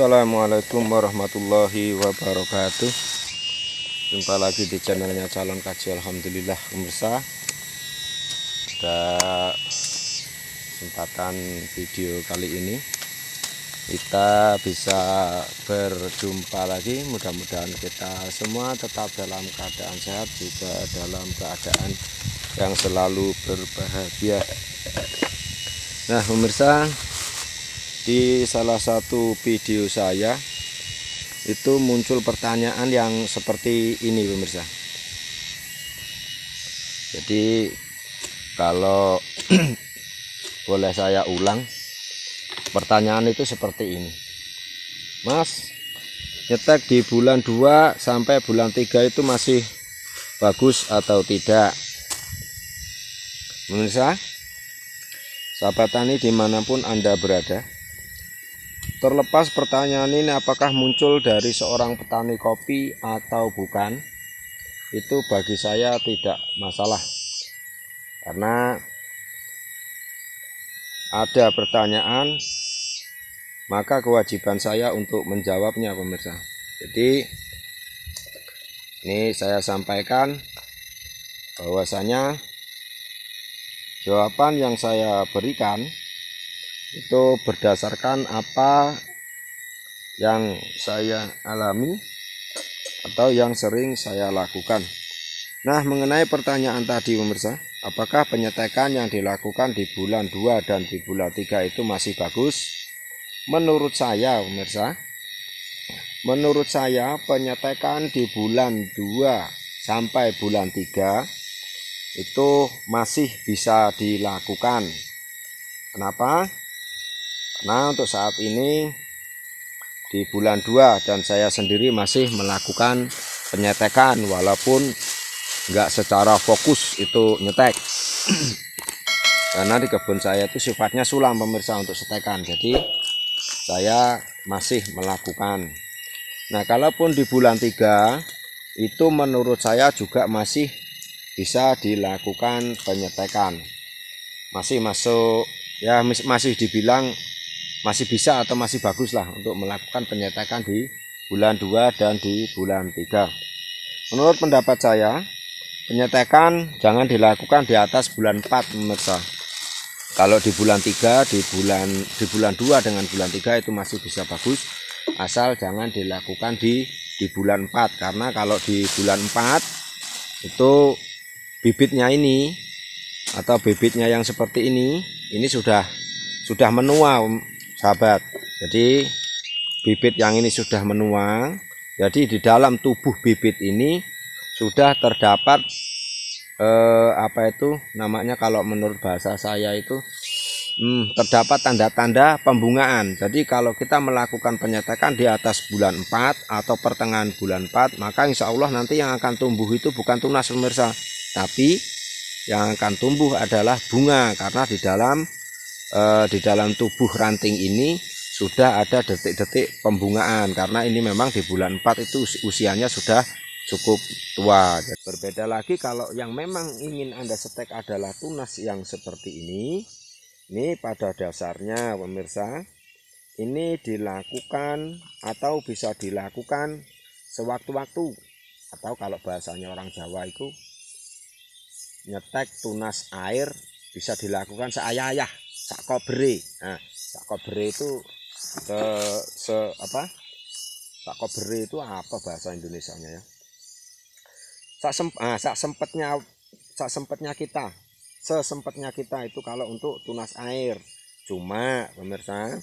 Assalamualaikum warahmatullahi wabarakatuh. Jumpa lagi di channelnya calon kaji Alhamdulillah pemirsa. Pada kesempatan video kali ini. Kita bisa berjumpa lagi. Mudah-mudahan kita semua tetap dalam keadaan sehat Juga dalam keadaan yang selalu berbahagia. Nah pemirsa di salah satu video saya itu muncul pertanyaan yang seperti ini pemirsa. Jadi kalau boleh saya ulang pertanyaan itu seperti ini. Mas nyetek di bulan 2 sampai bulan 3 itu masih bagus atau tidak? Pemirsa sahabat tani di mana pun anda berada Terlepas pertanyaan ini apakah muncul dari seorang petani kopi atau bukan, itu bagi saya tidak masalah. Karena ada pertanyaan, maka kewajiban saya untuk menjawabnya pemirsa. Jadi ini saya sampaikan bahwasanya jawaban yang saya berikan itu berdasarkan apa yang saya alami atau yang sering saya lakukan. Nah, mengenai pertanyaan tadi pemirsa, apakah penyetekan yang dilakukan di bulan 2 dan di bulan 3 itu masih bagus? Menurut saya pemirsa, menurut saya penyetekan di bulan 2 sampai bulan 3 itu masih bisa dilakukan. Kenapa? Nah untuk saat ini di bulan 2 dan saya sendiri masih melakukan penyetekan walaupun nggak secara fokus itu nyetek. Karena di kebun saya itu sifatnya sulam pemirsa untuk setekan. Jadi saya masih melakukan. Nah kalaupun di bulan 3 itu menurut saya juga masih bisa dilakukan penyetekan. Masih masuk ya masih dibilang masih bisa atau masih bagus lah untuk melakukan penyetekan di bulan 2 dan di bulan 3 menurut pendapat saya penyetekan jangan dilakukan di atas bulan 4 pemirsa. Kalau di bulan 3 di bulan di bulan 2 dengan bulan 3 itu masih bisa bagus. Asal jangan dilakukan di di bulan 4 karena kalau di bulan 4 itu bibitnya ini atau bibitnya yang seperti ini ini sudah sudah menua sahabat. Jadi bibit yang ini sudah menuang. Jadi di dalam tubuh bibit ini sudah terdapat eh, apa itu namanya kalau menurut bahasa saya itu hmm, terdapat tanda-tanda pembungaan. Jadi kalau kita melakukan penyetekan di atas bulan 4 atau pertengahan bulan 4 maka insya Allah nanti yang akan tumbuh itu bukan tunas pemirsa tapi yang akan tumbuh adalah bunga. Karena di dalam eh, di dalam tubuh ranting ini sudah ada detik-detik pembungaan karena ini memang di bulan 4 itu usianya sudah cukup tua. Berbeda lagi kalau yang memang ingin Anda setek adalah tunas yang seperti ini. Ini pada dasarnya pemirsa, ini dilakukan atau bisa dilakukan sewaktu-waktu atau kalau bahasanya orang Jawa itu nyetek tunas air bisa dilakukan seayah-ayah sak kobre nah sak kobre itu se, se apa? Sak kobre itu apa bahasa Indonesia nya ya? Sak sem ah, sak sempetnya sak sempetnya kita. Sesempetnya kita itu kalau untuk tunas air. Cuma pemirsa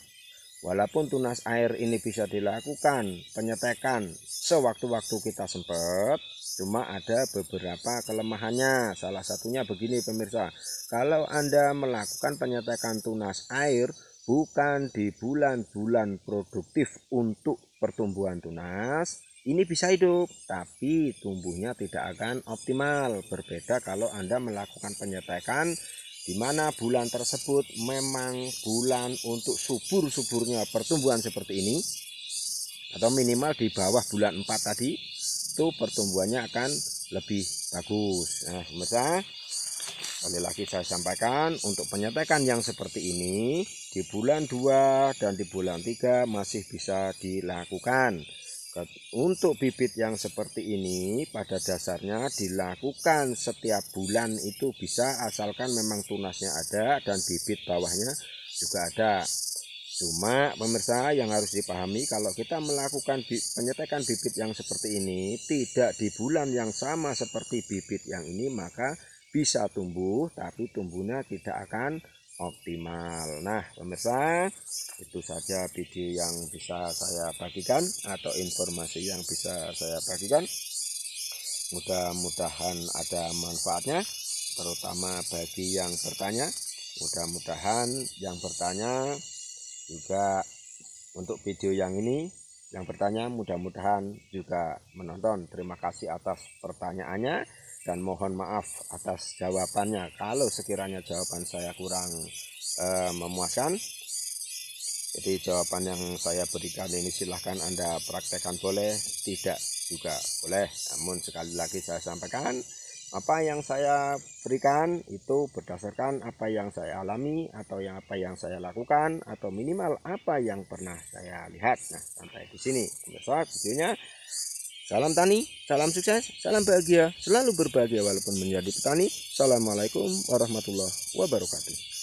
walaupun tunas air ini bisa dilakukan penyetekan sewaktu-waktu kita sempat cuma ada beberapa kelemahannya. Salah satunya begini pemirsa. Kalau anda melakukan penyetekan tunas air bukan di bulan-bulan produktif untuk pertumbuhan tunas ini bisa hidup. Tapi tumbuhnya tidak akan optimal. Berbeda kalau anda melakukan penyetekan di mana bulan tersebut memang bulan untuk subur-suburnya pertumbuhan seperti ini atau minimal di bawah bulan 4 tadi itu pertumbuhannya akan lebih bagus nah pemirsa Sekali lagi saya sampaikan untuk penyetakan yang seperti ini di bulan 2 dan di bulan 3 masih bisa dilakukan. Untuk bibit yang seperti ini pada dasarnya dilakukan setiap bulan itu bisa asalkan memang tunasnya ada dan bibit bawahnya juga ada. Cuma pemirsa yang harus dipahami kalau kita melakukan penyetakan bibit yang seperti ini tidak di bulan yang sama seperti bibit yang ini maka bisa tumbuh tapi tumbuhnya tidak akan optimal. Nah pemirsa itu saja video yang bisa saya bagikan atau informasi yang bisa saya bagikan. Mudah-mudahan ada manfaatnya terutama bagi yang bertanya. Mudah-mudahan yang bertanya juga untuk video yang ini yang bertanya mudah-mudahan juga menonton. Terima kasih atas pertanyaannya dan mohon maaf atas jawabannya. Kalau sekiranya jawaban saya kurang uh, memuaskan jadi jawaban yang saya berikan ini silahkan anda praktekkan boleh tidak juga boleh. Namun sekali lagi saya sampaikan apa yang saya berikan itu berdasarkan apa yang saya alami atau yang apa yang saya lakukan atau minimal apa yang pernah saya lihat nah sampai di sini pemirsa videonya Salam tani, salam sukses, salam bahagia, selalu berbahagia walaupun menjadi petani. Assalamualaikum warahmatullahi wabarakatuh.